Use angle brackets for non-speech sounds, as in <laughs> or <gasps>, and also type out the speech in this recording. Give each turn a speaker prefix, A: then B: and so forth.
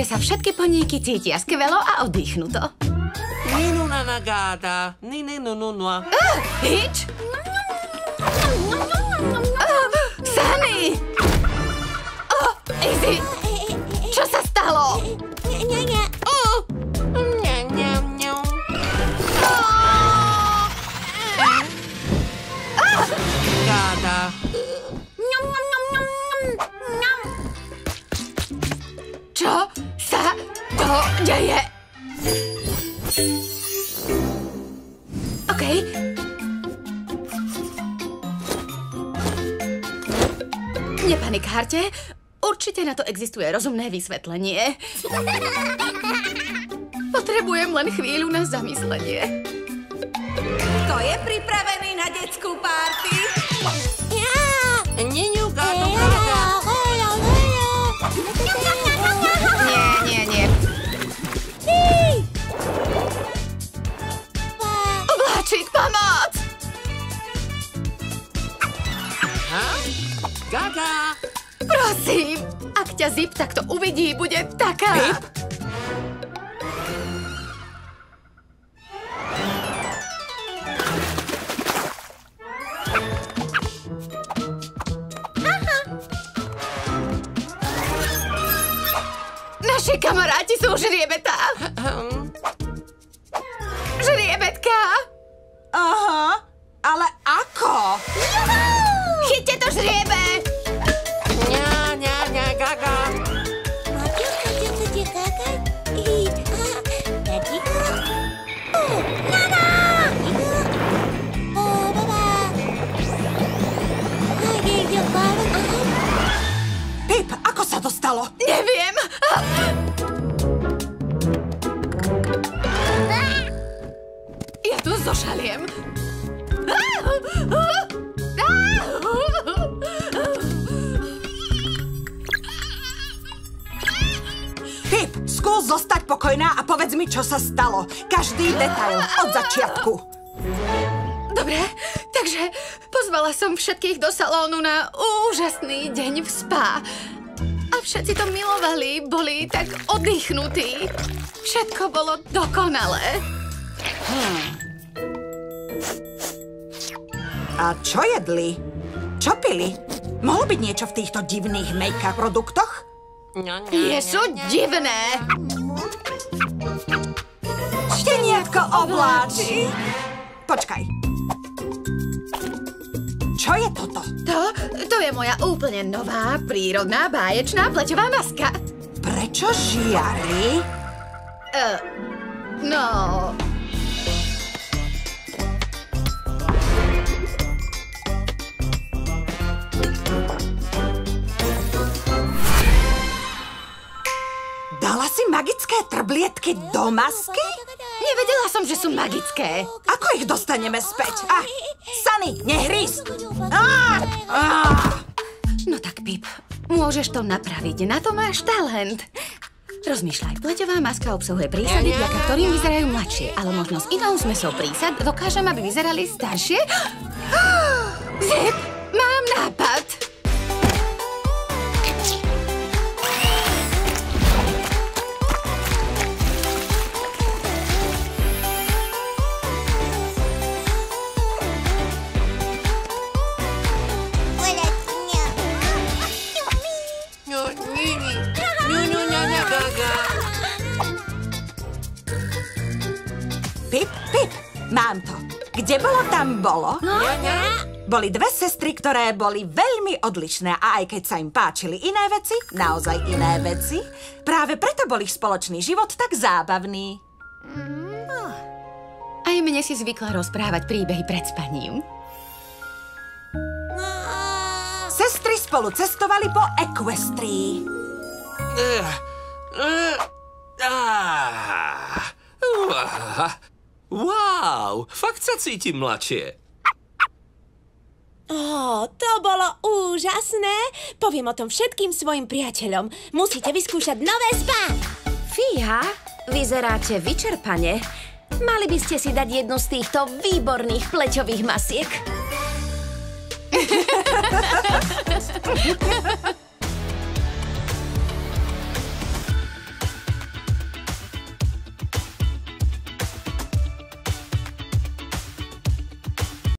A: že sa všetky poníky cítia skvelo a oddychnuto.
B: Ninu na nagáda, nini nu nu nu.
A: Hič? To deje? OK. Nepanikárte. Určite na to existuje rozumné vysvetlenie. Potrebujem len chvíľu na zamyslenie.
C: Kto je pripravený na detskú párty?
A: Vláčik, pomoc!
B: Gaga.
A: Prosím, ak ťa Zip takto uvidí, bude taká...
C: Zip?
A: Naši kamaráti sú žriebetá.
B: Hm.
A: Žriebetka!
C: Stalo?
A: Neviem. Ja tu zošaliem.
C: Pip, skús zostať pokojná a povedz mi, čo sa stalo. Každý detail od začiatku.
A: Dobre, takže pozvala som všetkých do salónu na úžasný deň v spa. Všetci to milovali, boli tak oddychnutí. Všetko bolo dokonalé.
C: A čo jedli? Čo pili? Mohlo byť niečo v týchto divných make-up produktoch?
B: Ňa, ňa,
A: Je sú divné.
C: Šteniatko obláči. Počkaj. Je toto?
A: To, to je moja úplne nová, prírodná, báječná pleťová maska.
C: Prečo žiari?
A: Uh, no...
C: Dala si magické trblietky do masky?
A: Nevedela som, že sú magické.
C: Ako ich dostaneme späť? Ah, Sunny, nehryz! Á, á.
A: No tak, Pip, môžeš to napraviť. Na to máš talent. Rozmýšľaj, pleťová maska obsahuje prísady, vďaka ktorým vyzerajú mladšie, ale možno s inou zmesou prísad dokážem, aby vyzerali staršie. <gasps> Zip,
B: gaga.
C: Pip, pip, mám to. Kde bolo, tam bolo.
B: Ňa, ňa.
C: Boli dve sestry, ktoré boli veľmi odlišné a aj keď sa im páčili iné veci, naozaj iné veci, práve preto bol ich spoločný život tak zábavný.
A: Aj mne si zvykla rozprávať príbehy pred spaním.
C: Sestry spolu cestovali po Equestrii.
B: Eh, eh. Wow, fakt sa cítim mladšie.
D: Ó, to bolo úžasné. Poviem o tom všetkým svojim priateľom. Musíte vyskúšať nové spa.
E: Fíha, vyzeráte vyčerpane. Mali by ste si dať jednu z týchto výborných pleťových masiek. <laughs>